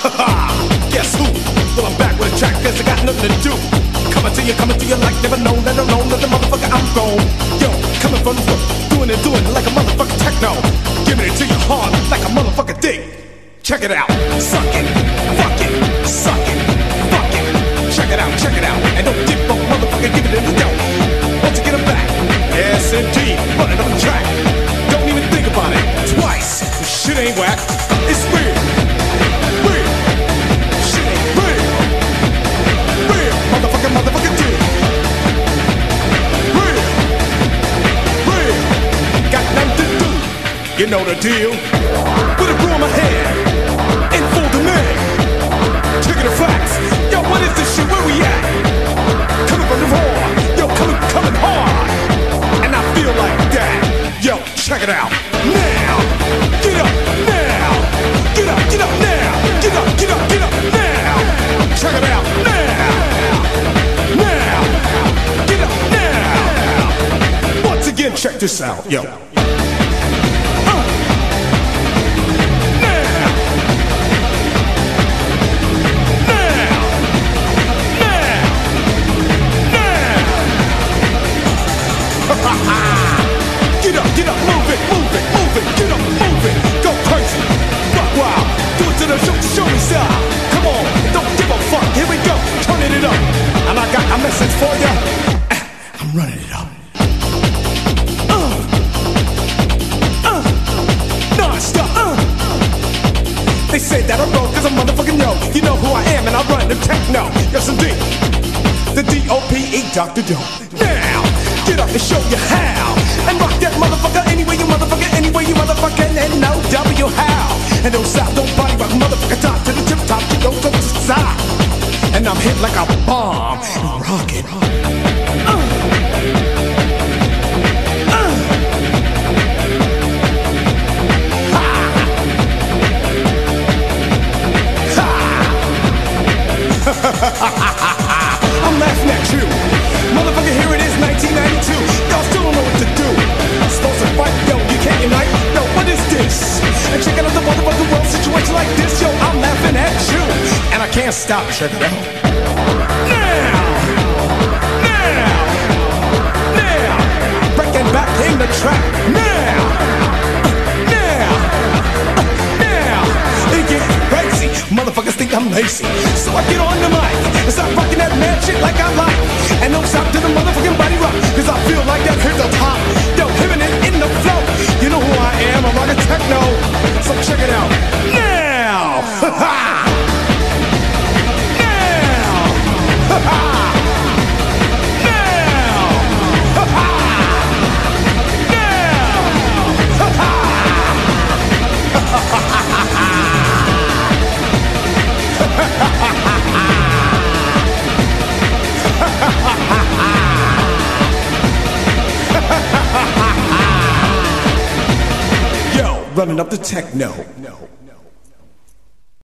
Guess who? Well, I'm back with a track cause I got nothing to do. Coming to you, coming to you like never known, never known that the motherfucker I'm gone. Yo, coming from the front, doing it, doing it like a motherfucker techno. Giving it to your heart like a motherfucker dick. Check it out. Suck it, fuck it, suck it, fuck it. Check it out, check it out. And don't give a motherfucker, give it in the dough. Once you get it back, yes indeed, running up the track. Don't even think about it twice. This shit ain't whack, You know the deal. With a brew in my hand. In full demand. Taking the facts. Yo, what is this shit? Where we at? Coming from the raw. Yo, coming, coming hard. And I feel like that. Yo, check it out. Now. Get up now. Get up, get up now. Get up, get up, get up now. Check it out now. Now. Get up now. Once again, check this out. Yo. Broke cause I'm motherfucking yo. You know who I am and I run the techno. Yes indeed. The D-O-P-E, Dr. Dope. Now, get up and show you how. And rock that motherfucker anyway you motherfucker, anyway you motherfucker, and no W how. And don't stop, don't body rock, motherfucker, top to the tip top, you don't go to the side. And I'm hit like a bomb and rocket. Can't stop, it out. Now! Now! Now! Breaking back in the track. Now! Now! Now! It get crazy. Motherfuckers think I'm lazy. So I get on the mic and start rocking that mad shit like I like. Yo, running up the techno.